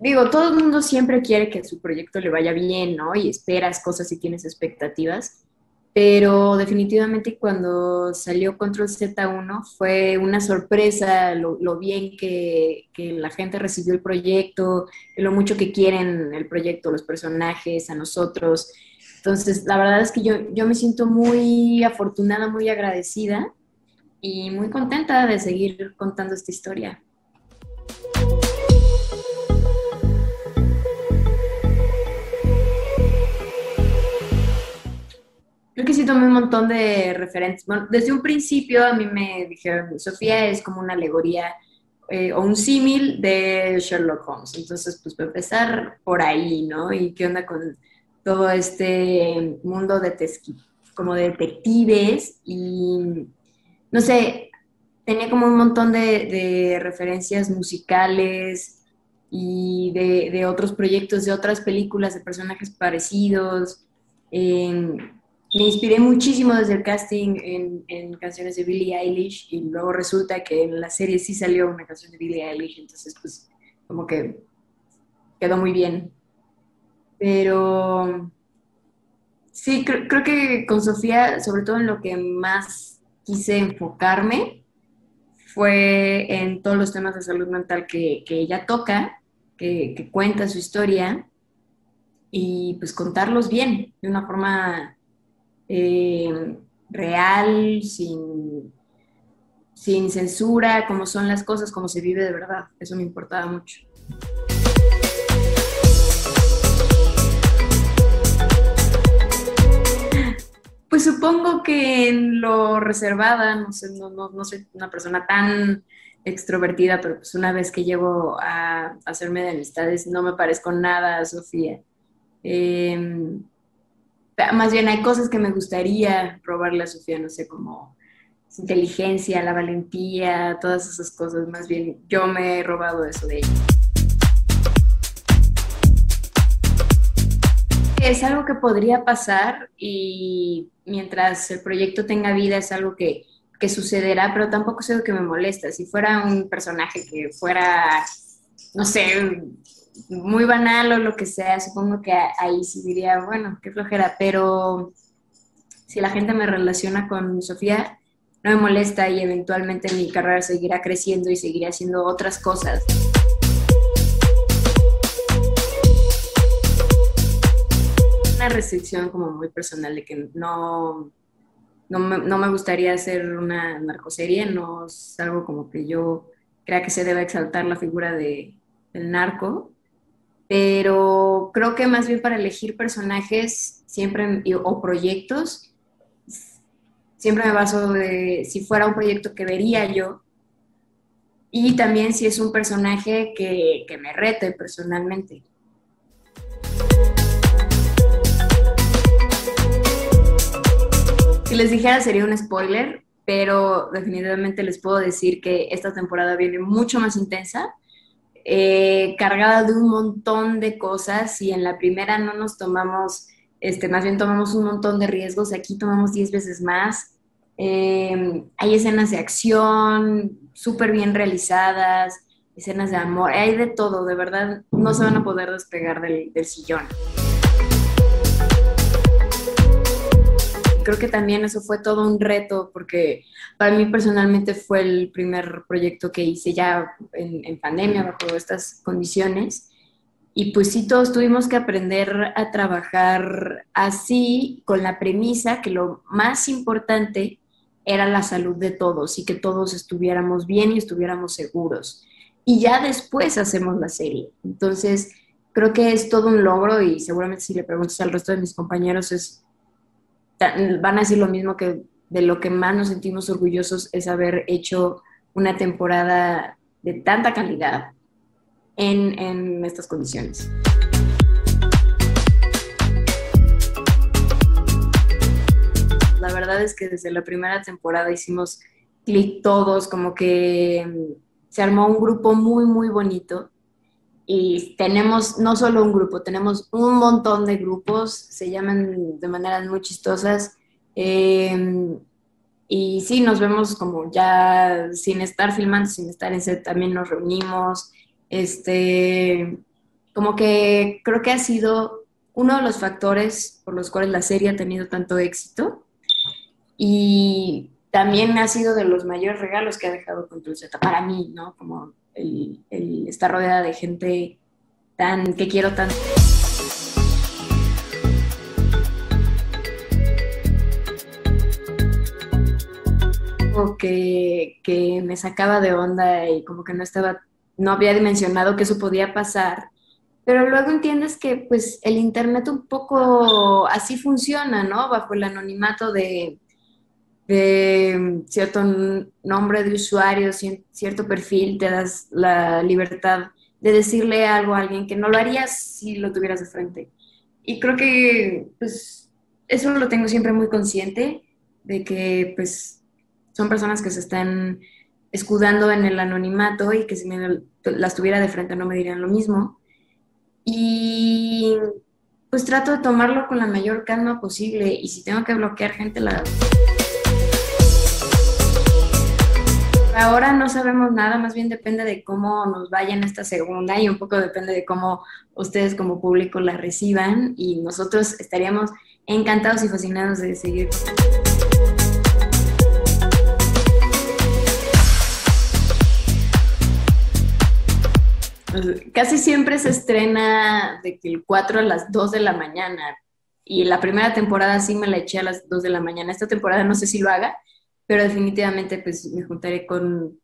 digo, todo el mundo siempre quiere que su proyecto le vaya bien, ¿no? Y esperas cosas y tienes expectativas. Pero definitivamente cuando salió Control Z1 fue una sorpresa lo, bien que, que, la gente recibió el proyecto, lo mucho que quieren el proyecto, los personajes, a nosotros. Entonces, la verdad es que yo, yo me siento muy afortunada, muy agradecida y muy contenta de seguir contando esta historia. Un montón de referentes. Desde un principio a mí me dijeron, Sofía es como una alegoría eh, o un símil de Sherlock Holmes. Entonces, pues, para empezar por ahí, ¿no? Y qué onda con todo este mundo de como de detectives y, no sé, tenía como un montón de, referencias musicales y de, otros proyectos, de otras películas, de personajes parecidos. Me inspiré muchísimo desde el casting en, canciones de Billie Eilish y luego resulta que en la serie sí salió una canción de Billie Eilish, entonces pues como que quedó muy bien. Pero sí, creo, que con Sofía, sobre todo en lo que más quise enfocarme, fue en todos los temas de salud mental que, ella toca, que, que cuenta su historia y pues contarlos bien, de una forma eh, real, sin, sin censura, cómo son las cosas, cómo se vive de verdad. Eso me importaba mucho. Pues supongo que en lo reservada, no sé, no, no, soy una persona tan extrovertida, pero pues una vez que llego a hacerme de amistades no me parezco nada a Sofía. Eh, más bien hay cosas que me gustaría robarle a Sofía, no sé, como su inteligencia, la valentía, todas esas cosas. Más bien yo me he robado eso de ella. Es algo que podría pasar y mientras el proyecto tenga vida es algo que, que sucederá, pero tampoco es algo que me molesta. Si fuera un personaje que fuera, no sé, muy banal o lo que sea, supongo que ahí sí diría, bueno, qué flojera, pero si la gente me relaciona con Sofía, no me molesta y eventualmente mi carrera seguirá creciendo y seguiré haciendo otras cosas. Una restricción como muy personal de que no, no, me, no me gustaría hacer una narcoserie, no es algo como que yo crea que se debe exaltar la figura de, del narco, pero creo que más bien para elegir personajes siempre o proyectos, siempre me baso de si fuera un proyecto que vería yo y también si es un personaje que, que me rete personalmente. Si les dijera sería un spoiler, pero definitivamente les puedo decir que esta temporada viene mucho más intensa eh, cargada de un montón de cosas y en la primera no nos tomamos, este, más bien tomamos un montón de riesgos, aquí tomamos 10 veces más. Eh, hay escenas de acción súper bien realizadas, escenas de amor, hay de todo, de verdad no se van a poder despegar del, del sillón. Creo que también eso fue todo un reto porque para mí personalmente fue el primer proyecto que hice ya en, pandemia bajo estas condiciones. Y pues sí, todos tuvimos que aprender a trabajar así, con la premisa que lo más importante era la salud de todos y que todos estuviéramos bien y estuviéramos seguros. Y ya después hacemos la serie. Entonces, creo que es todo un logro y seguramente si le preguntas al resto de mis compañeros es van a decir lo mismo que de lo que más nos sentimos orgullosos es haber hecho una temporada de tanta calidad en, en estas condiciones. La verdad es que desde la primera temporada hicimos clic todos, como que mm, se armó un grupo muy, muy bonito y tenemos no solo un grupo, tenemos un montón de grupos, se llaman de maneras muy chistosas. Em, y sí, nos vemos como ya sin estar filmando, sin estar en set, también nos reunimos. Este, como que creo que ha sido uno de los factores por los cuales la serie ha tenido tanto éxito y también ha sido de los mayores regalos que ha dejado Control Z para mí, ¿no? Como el, estar rodeada de gente tan que quiero tanto. Que, que me sacaba de onda y como que no estaba, no había dimensionado que eso podía pasar pero luego entiendes que pues el Internet un poco así funciona, ¿no? Bajo el anonimato de, de cierto nombre de usuario, cierto perfil, te das la libertad de decirle algo a alguien que no lo harías si lo tuvieras de frente. Y creo que pues eso lo tengo siempre muy consciente, de que pues son personas que se están escudando en el anonimato y que si me las tuviera de frente no me dirían lo mismo. Y pues trato de tomarlo con la mayor calma posible y si tengo que bloquear gente, la... Ahora no sabemos nada, más bien depende de cómo nos vaya en esta segunda y un poco depende de cómo ustedes como público la reciban y nosotros estaríamos encantados y fascinados de seguir. Casi siempre se estrena de que el 4 a las 2 de la mañana. Y la primera temporada sí me la eché a las 2 de la mañana. Esta temporada no sé si lo haga, pero definitivamente pues me juntaré con...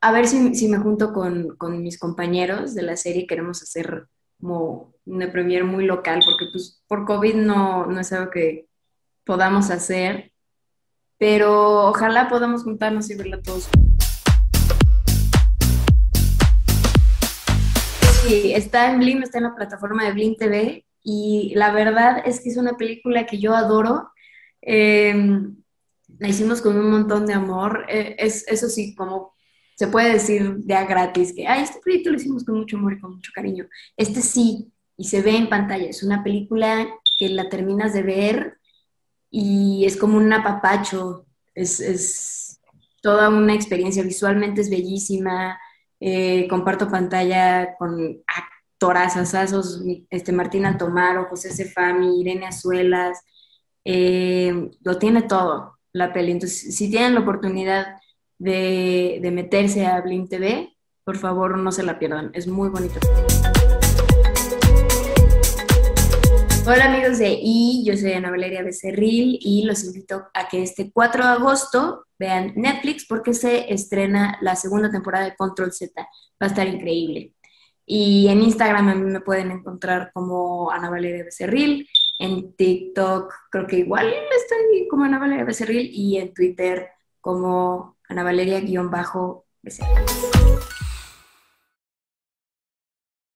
A ver si, si me junto con, con, mis compañeros de la serie. Queremos hacer como una premiere muy local, porque pues por COVID no, no es algo que podamos hacer. Pero ojalá podamos juntarnos y verla todos. Sí, está en Blim, está en la plataforma de Blim TV y la verdad es que es una película que yo adoro. Em, la hicimos con un montón de amor. Eh, es, eso sí, como se puede decir ya gratis, que Ay, este proyecto lo hicimos con mucho amor y con mucho cariño. Este sí, y se ve en pantalla. Es una película que la terminas de ver y es como un apapacho. Es, es toda una experiencia. Visualmente es bellísima eh, comparto pantalla con actorazazazos, este, Martina Tomaro, José Cefami, Irene Azuelas, eh, lo tiene todo la peli. Entonces, si tienen la oportunidad de, de meterse a Blim TV, por favor no se la pierdan, es muy bonito. Hola amigos de I, yo soy Ana Valeria Becerril y los invito a que este 4 de agosto vean Netflix porque se estrena la segunda temporada de Control Z. Va a estar increíble. Y en Instagram a mí me pueden encontrar como Ana Valeria Becerril, en TikTok creo que igual estoy como Ana Valeria Becerril y en Twitter como Ana Valeria-Becerril.